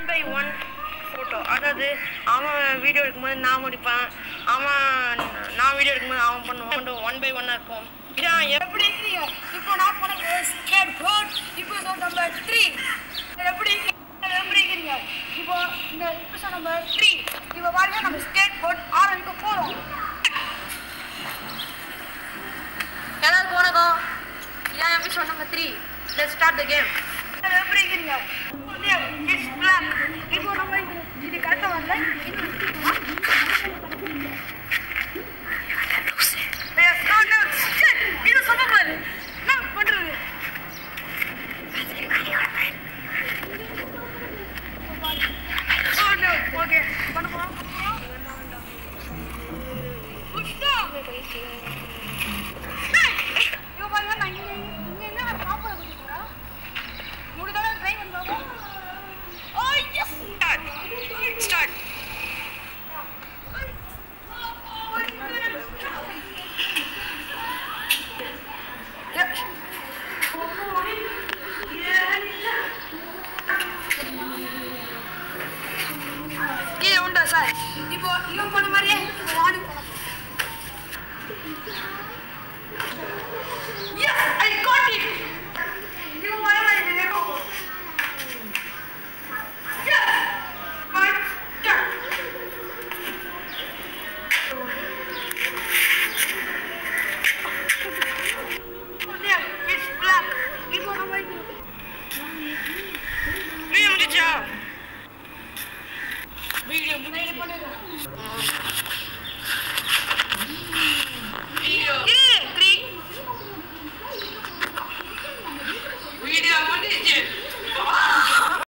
One by one photo அதாவது அவன் video எடுக்கும்போது நான் முடிப்பேன். அவன் நான் வீடியோ எடுக்கும்போது அவன் பண்ணுவான். ஒன் பை ஒன்னாக இருக்கும். இதான் எப்படி இருக்கிறீங்க இப்போ நான் போனது skateboard episode number three எப்படி எப்படி இருக்கிறீங்க இப்போ இந்த எபிசோட் நம்பர் த்ரீ இப்போ பாருங்க நம்ம ஸ்கேட் ஃபோர்ட் ஆரம்பிக்க போகிறோம் எல்லாருக்கும் வணக்கம். இதான் episode number three let start the game எப்படி இருக்கிறீங்க இப்போ இவன் பண்ண மாதிரியே மாடு Yeah!